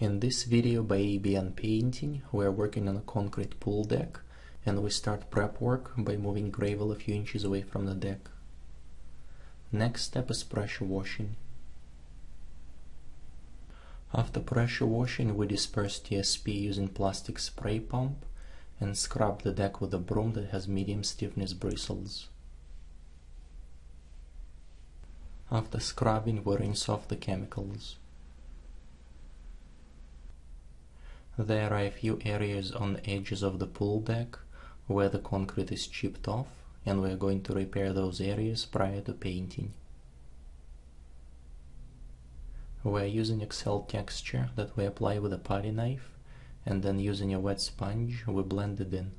In this video by ABN Painting, we are working on a concrete pool deck and we start prep work by moving gravel a few inches away from the deck. Next step is pressure washing. After pressure washing, we disperse TSP using plastic spray pump and scrub the deck with a broom that has medium stiffness bristles. After scrubbing, we rinse off the chemicals. There are a few areas on the edges of the pool deck where the concrete is chipped off and we are going to repair those areas prior to painting. We are using Excel texture that we apply with a putty knife and then using a wet sponge we blend it in.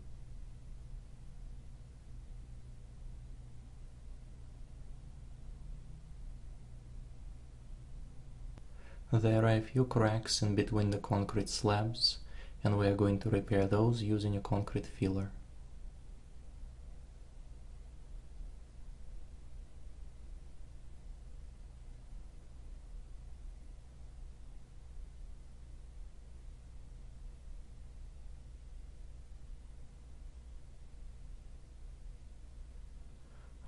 There are a few cracks in between the concrete slabs and we are going to repair those using a concrete filler.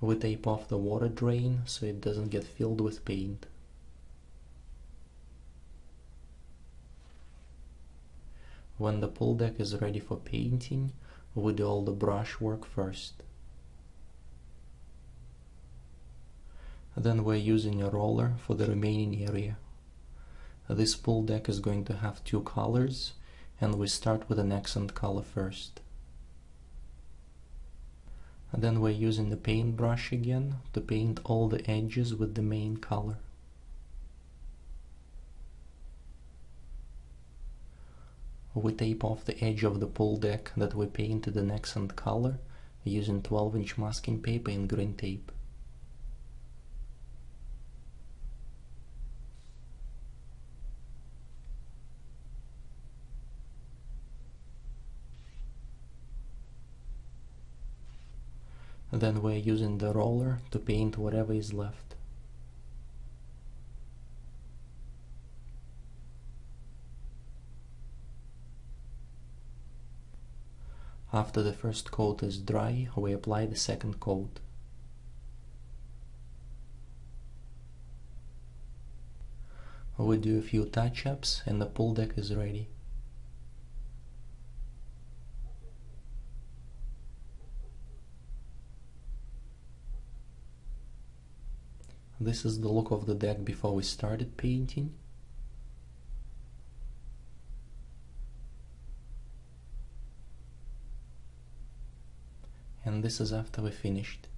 We tape off the water drain so it doesn't get filled with paint. When the pool deck is ready for painting, we do all the brush work first. Then we're using a roller for the remaining area. This pool deck is going to have two colors and we start with an accent color first. And then we're using the paintbrush again to paint all the edges with the main color. We tape off the edge of the pool deck that we painted an accent color using 12 inch masking paper and green tape. Then we're using the roller to paint whatever is left. After the first coat is dry, we apply the second coat. We do a few touch-ups and the pool deck is ready. This is the look of the deck before we started painting. And this is after we finished.